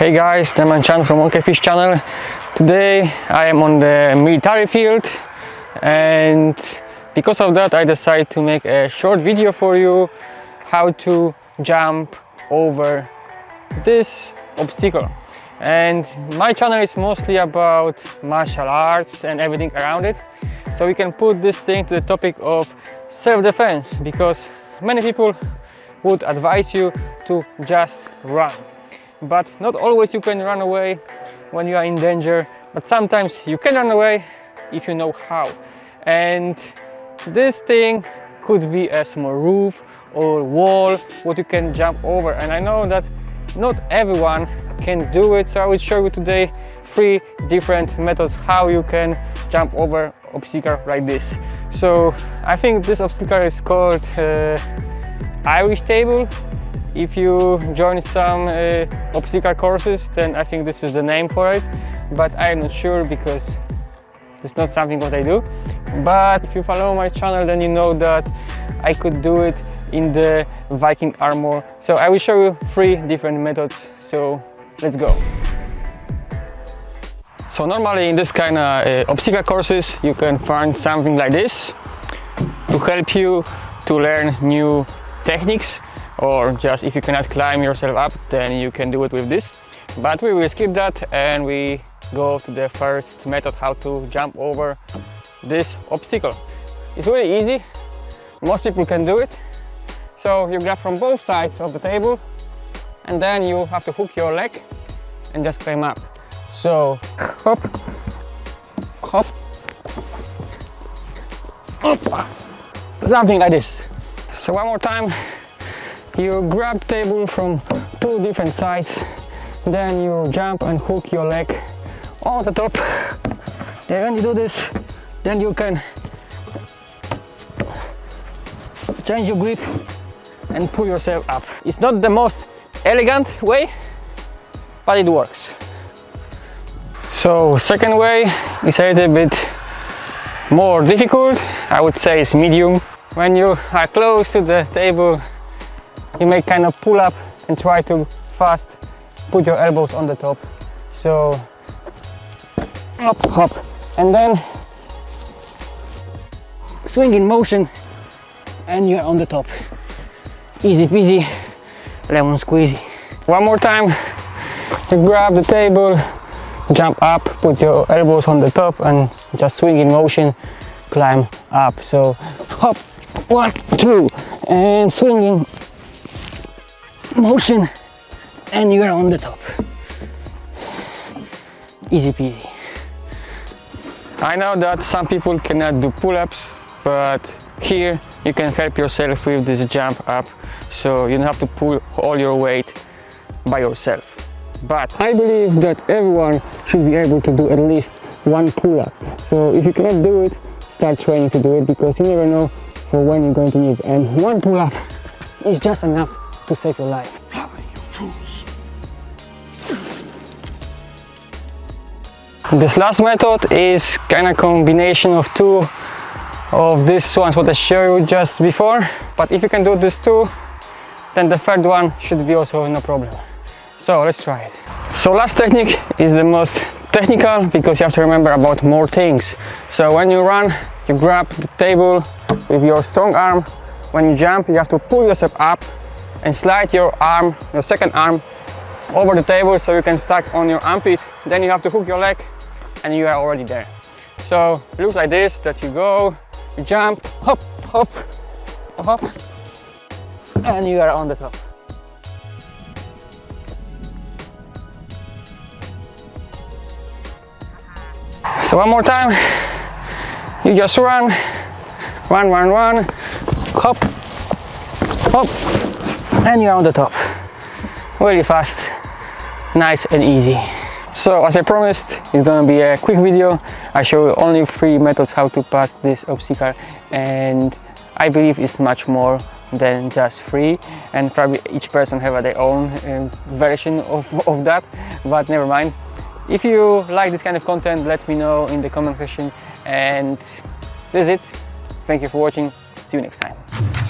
Hey guys, Damian Chan from Monkey Fist channel. Today I am on the military field and because of that I decided to make a short video for you how to jump over this obstacle. And my channel is mostly about martial arts and everything around it. So we can put this thing to the topic of self-defense because many people would advise you to just run but not always you can run away when you are in danger but sometimes you can run away if you know how. And this thing could be a small roof or wall what you can jump over. And I know that not everyone can do it so I will show you today three different methods how you can jump over obstacle like this. So I think this obstacle is called uh, Irish table if you join some uh, obstacle courses then I think this is the name for it. But I'm not sure because it's not something what I do. But if you follow my channel then you know that I could do it in the Viking armor. So I will show you three different methods. So let's go. So normally in this kind of uh, obstacle courses you can find something like this to help you to learn new techniques or just if you cannot climb yourself up then you can do it with this. But we will skip that and we go to the first method how to jump over this obstacle. It's really easy. Most people can do it. So you grab from both sides of the table and then you have to hook your leg and just climb up. So hop hop. Up something like this. So one more time you grab table from two different sides then you jump and hook your leg on the top. And when you do this then you can change your grip and pull yourself up. It's not the most elegant way but it works. So second way is a little bit more difficult. I would say it's medium. When you are close to the table you may kind of pull up and try to fast put your elbows on the top. So up hop and then swing in motion and you're on the top. Easy peasy lemon squeezy. One more time. You grab the table jump up put your elbows on the top and just swing in motion climb up. So hop one two and swinging motion and you're on the top. Easy peasy. I know that some people cannot do pull-ups but here you can help yourself with this jump up. So you don't have to pull all your weight by yourself. But I believe that everyone should be able to do at least one pull-up. So if you cannot do it start training to do it because you never know for when you're going to need. And one pull-up is just enough to save your life. This last method is kind of combination of two of these ones what I showed you just before but if you can do these two then the third one should be also no problem. So let's try it. So last technique is the most technical because you have to remember about more things. So when you run you grab the table with your strong arm. When you jump you have to pull yourself up and slide your arm, your second arm, over the table so you can stack on your armpit. Then you have to hook your leg and you are already there. So it looks like this, that you go, you jump, hop, hop, hop, and you are on the top. So one more time, you just run, run, run, run, hop, hop, and you're on the top. Really fast nice and easy. So as I promised it's gonna be a quick video. I show you only three methods how to pass this obstacle and I believe it's much more than just three. And probably each person have their own uh, version of, of that but never mind. If you like this kind of content let me know in the comment section. And that's it. Thank you for watching. See you next time